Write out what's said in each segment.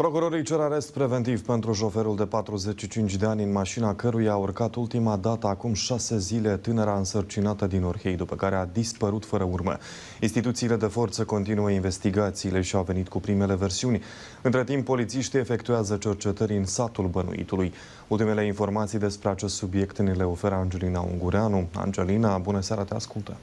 Procurorii cer arest preventiv pentru șoferul de 45 de ani în mașina căruia a urcat ultima dată acum șase zile tânăra însărcinată din Orhei, după care a dispărut fără urmă. Instituțiile de forță continuă investigațiile și au venit cu primele versiuni. Între timp, polițiștii efectuează cercetări în satul bănuitului. Ultimele informații despre acest subiect ne le oferă Angelina Ungureanu. Angelina, bună seara, te ascultă!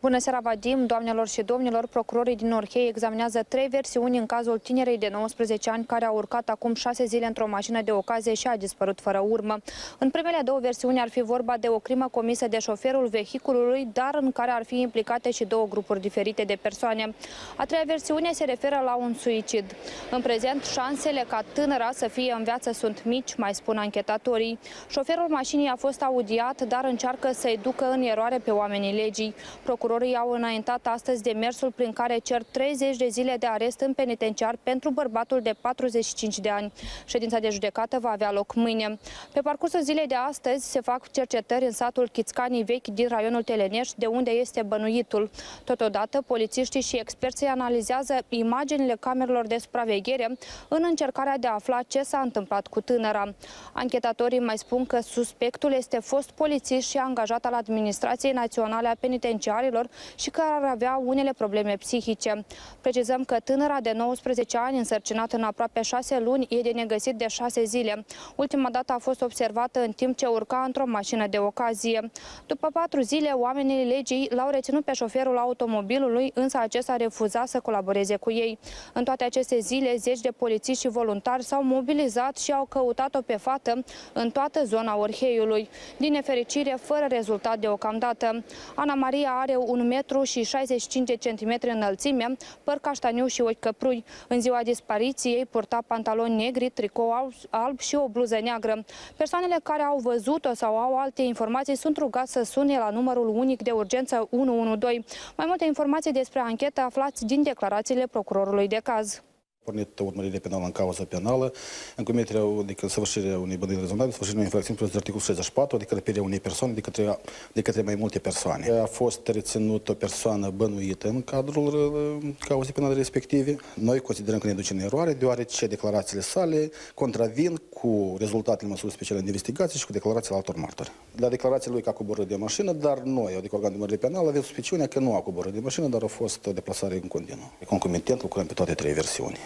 Bună seara, Vadim! Doamnelor și domnilor, procurorii din Orhei examinează trei versiuni în cazul tinerei de 19 ani care a urcat acum șase zile într-o mașină de ocazie și a dispărut fără urmă. În primele două versiuni ar fi vorba de o crimă comisă de șoferul vehiculului, dar în care ar fi implicate și două grupuri diferite de persoane. A treia versiune se referă la un suicid. În prezent, șansele ca tânăra să fie în viață sunt mici, mai spun anchetatorii. Șoferul mașinii a fost audiat, dar încearcă să-i ducă în eroare pe oamenii legii. Procur Procurorii au înaintat astăzi demersul prin care cer 30 de zile de arest în penitenciar pentru bărbatul de 45 de ani. Ședința de judecată va avea loc mâine. Pe parcursul zilei de astăzi se fac cercetări în satul Chițcanii Vechi din raionul Telenești, de unde este bănuitul. Totodată, polițiștii și experții analizează imaginile camerelor de supraveghere în încercarea de a afla ce s-a întâmplat cu tânăra. Anchetatorii mai spun că suspectul este fost polițist și angajat al Administrației Naționale a Penitenciarilor copiilor și care ar avea unele probleme psihice. Precizăm că tânăra de 19 ani, însărcinată în aproape 6 luni, e de negăsit de 6 zile. Ultima dată a fost observată în timp ce urca într-o mașină de ocazie. După patru zile, oamenii legii l-au reținut pe șoferul automobilului, însă acesta a refuzat să colaboreze cu ei. În toate aceste zile, zeci de polițiști și voluntari s-au mobilizat și au căutat-o pe fată în toată zona Orheiului. Din nefericire, fără rezultat deocamdată. Ana Maria are un metru și 65 de centimetri înălțime, păr caștaniu și ochi căprui. În ziua dispariției purta pantaloni negri, tricou alb și o bluză neagră. Persoanele care au văzut-o sau au alte informații sunt rugați să sune la numărul unic de urgență 112. Mai multe informații despre anchetă aflați din declarațiile procurorului de caz pornit urmărire penală în cauză penală, în comiterea, adică săvârșirea unei bănuiri rezonabile, săvârșirea unei infracțiuni plus de articolul 64, adică răpirea unei persoane de către, de către mai multe persoane. A fost reținut o persoană bănuită în cadrul uh, cauzei penale respective. Noi considerăm că ne duce în eroare, deoarece declarațiile sale contravin cu rezultatele măsurii speciale de investigație și cu declarațiile altor martori. La declarația lui că a coborât de mașină, dar noi, adică organ de mărire penală, avem suspiciunea că nu a coborât de mașină, dar a fost deplasare în continuu. Concomitent lucrăm pe toate trei versiuni.